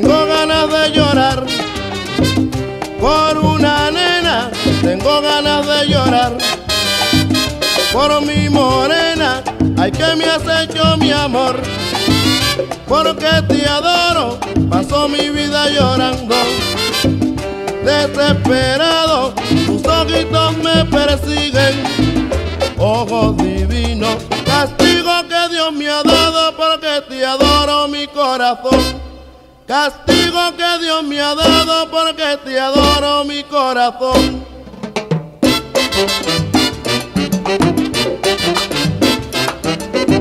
Tengo ganas de llorar por una nena, tengo ganas de llorar por mi morena, ay que me has hecho mi amor, por porque te adoro, paso mi vida llorando, desesperado, tus ojitos me persiguen, ojos divinos, castigo que Dios me ha dado, porque te adoro mi corazón. Castigo que Dios me ha dado porque te adoro mi corazón.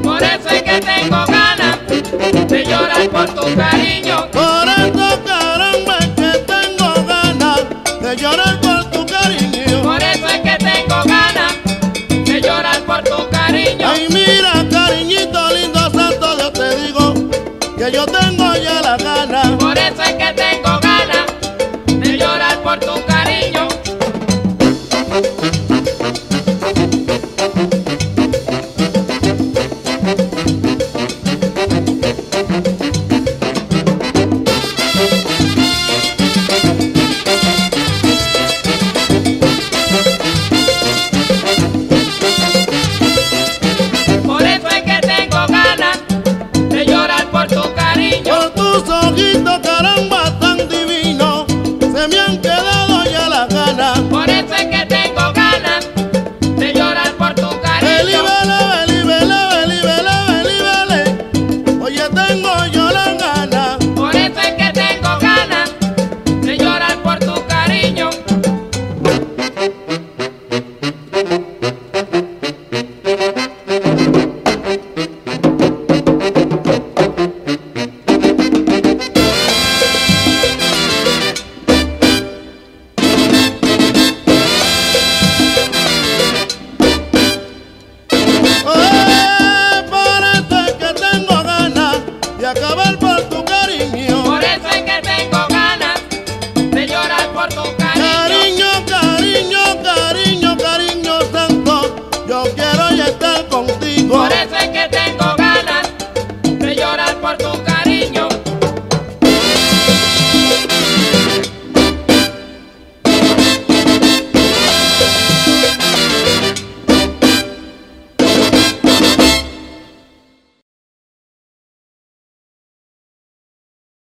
Por eso es que tengo ganas de llorar por tu cariño acabar.